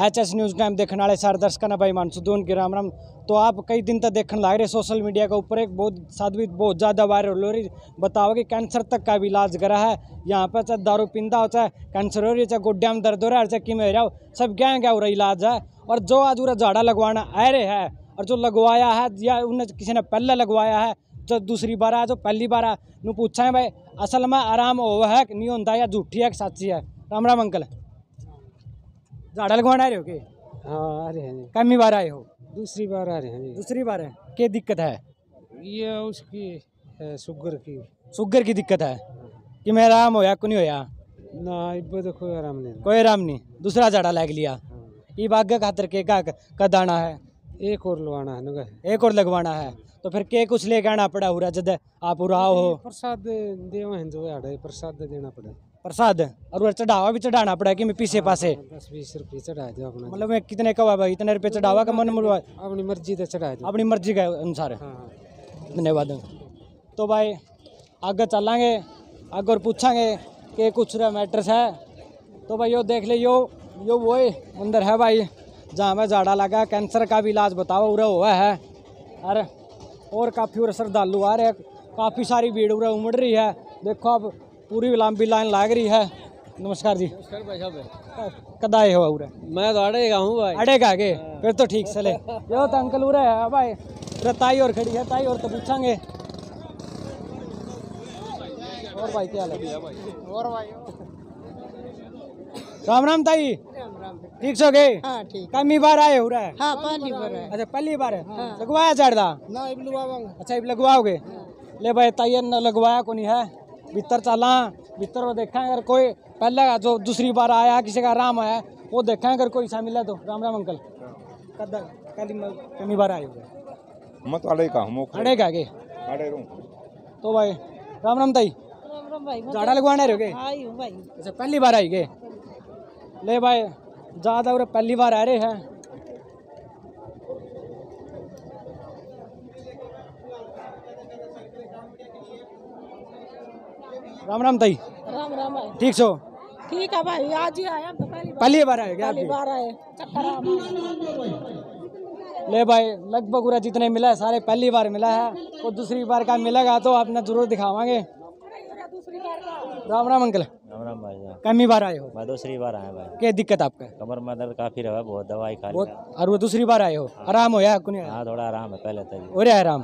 H S news time देखने वाले सारे दर्शकों ने भाई मानसूदून की राम राम। तो आप कई दिन तक देखने लग रहे सोशल मीडिया के ऊपर। एक बहुत सादवी बहुत ज़्यादा वायरल हो रही। बताओ कि कैंसर तक का भी इलाज करा है। यहाँ पर चाहे दारू पींदा हो, चाहे कैंसर हो रही है चाहे गोड्या में दर्द हो रहा है, चाहे किमें हो रहा हो, सब क्या क्या रहा इलाज है। और जो आज उरा झाड़ा लगवाना आ रहे है, और जो लगवाया है, या उन्हें किसी ने पहले लगवाया है, जो दूसरी बार है जो पहली बार नु पूछा है भाई, असल में आराम हो है नहीं होता या झूठी है सच्ची है? राम राम, अंकल। झाड़ा लगवाना आ रहे हो कि? हाँ आ रहे हैं। जी कमी बार आए हो? दूसरी बार आ रहे हैं जी। दूसरी बार है? क्या दिक्कत है? ये उसकी है शुगर की। शुगर की दिक्कत है? कि मैं आराम होया को नहीं होया? ना इब्बे तो कोई आराम नहीं कोई आराम नहीं। दूसरा झाड़ा लग लिया। हाँ। ये भाग्य खातर के का का दाना है? एक और लवाना है ना एक और लगवाना है। तो फिर के कुछ लेके आना पड़ा हुआ जद आप उरा हो? प्रसाद देव हैं जो आड़े प्रसाद देना पड़े। प्रसाद? और वो चढ़ावा भी चढ़ाना पड़ा कि मैं पीछे पासे? दस बीस रुपये चढ़ा दो अपना। मतलब मैं कितने का भाई? इतने रुपये चढ़ावा का मन मुलवा अपनी मर्ज़ी से चढ़ा दो अपनी मर्ज़ी के अनुसार। हाँ हाँ। धन्यवाद। तो भाई आगे चलेंगे आगे और पूछेंगे कि कुछ मैटर्स है। तो भाई यो देख ले यो यो वो मंदिर है भाई। जहाँ में झाड़ा लगा कैंसर का भी इलाज बताओ उरा हुआ है। अरे और काफ़ी और श्रद्धालु आ रहे हैं। काफ़ी सारी भीड़ उरा उमड़ रही है। देखो अब पूरी लंबी लाइन लाग रही है। नमस्कार जी। नमस्कार भाई साहब। कद आए हो उरे? मैं तो आड़ेगा हूँ भाई। अड़े का आगे? फिर तो ठीक चले। यो तो अंकल उरे है भाई। उरे ताई और खड़ी है ताई और तो पूछेंगे। और भाई क्या है? और भाई। राम राम ताई। ठीक सो गए? हाँ ठीक। कमी बार आए हो रहा है हाँ पहली बार है अच्छा पहली बार है? लगवाया चढ़दा ना इबलू बाबा अच्छा अब लगवाओगे? ले भाई ताई ने लगवाया को नहीं है? भीतर चला भीतर वो देखा अगर कोई पहले जो दूसरी बार आया किसी का आराम आया वो देखा अगर कोई सा मिला तो। राम राम अंकल। कद कल कमी बार आए हुए। मत अड़े का हम अड़े का आगे। अड़े रहूँ। तो भाई राम राम ताई। राम राम भाई झाड़ा लगवाने रहोगे आई हूँ भाई। अच्छा पहली बार आई गए ले भाई ज़्यादा पहली बार आ रहे हैं। राम राम ताई। राम राम भाई ठीक सो ठीक है भाई आज ही आया तो पहली बार। पहली बार आए क्या पहली बार आए चक्कर ले भाई लगभग पूरा जितने मिला है सारे पहली बार मिला है। और दूसरी बार का मिलेगा तो आपने ज़रूर दिखावांगे। राम राम अंकल। राम राम भाई कमी बार आए हो? मैं दूसरी बार आया भाई। क्या दिक्कत आपका? कमर में दर्द काफ़ी रहा बहुत दवाई खा और वो दूसरी बार आए हो? आराम होया कुछ हाँ थोड़ा आराम है पहले तो हो रहा है। आराम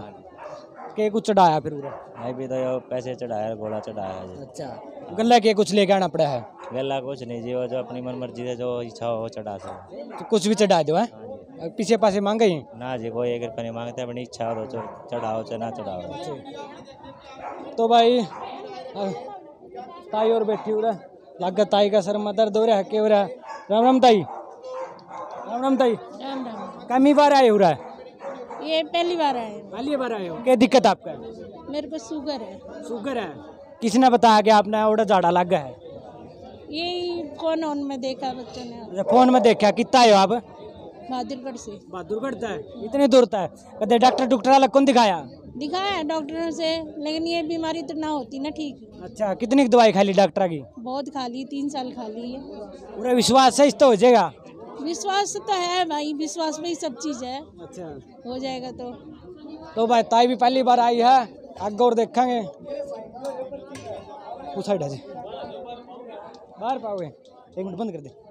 के कुछ चढ़ाया फिर पूरा मैं भी तो ये पैसे चढ़ाया घोड़ा चढ़ाया जी। अच्छा गल्ला के कुछ लेके आना पड़ा है गला कुछ नहीं जी वो जो अपनी मन मर्ज़ी से जो इच्छा हो वो चढ़ा सकते तो कुछ भी चढ़ा दो है पीछे पासे मांगे ही ना जी कोई एक रुपये नहीं मांगते अपनी इच्छा हो तो चढ़ाओ चाहे ना चढ़ाओ तो भाई ताई और बैठी रहा लाग ताई का सर में दर्द हो रहा है के हो रहा है राम राम ताई राम राम ताई राम राम कमी बार आए हो रहा है ये पहली बार आए पहली बार आए हो? क्या दिक्कत आपका? मेरे को शुगर है। शुगर है? किसने बताया कि आपने ओड़ा झाड़ा लग गया है? यही फ़ोन ऑन में देखा बच्चों ने। अच्छा, फ़ोन में देखा कितना आए हो आप? बहादुरगढ़ से। बहादुर बढ़ता है? इतनी दूर था कदे डॉक्टर डॉक्टर वाला कौन दिखाया? दिखाया है डॉक्टरों से लेकिन ये बीमारी तो ना होती ना ठीक। अच्छा कितनी दवाई खा ली डॉक्टर की? बहुत खा ली तीन साल खा ली है। पूरा विश्वास है इस तो हो जाएगा। विश्वास तो है भाई विश्वास में ही सब चीज़ है। अच्छा। हो जाएगा तो। तो भाई ताई भी पहली बार आई है आगे और देखेंगे। उस साइड है जी बाहर पाओगे। एक मिनट बंद कर दे।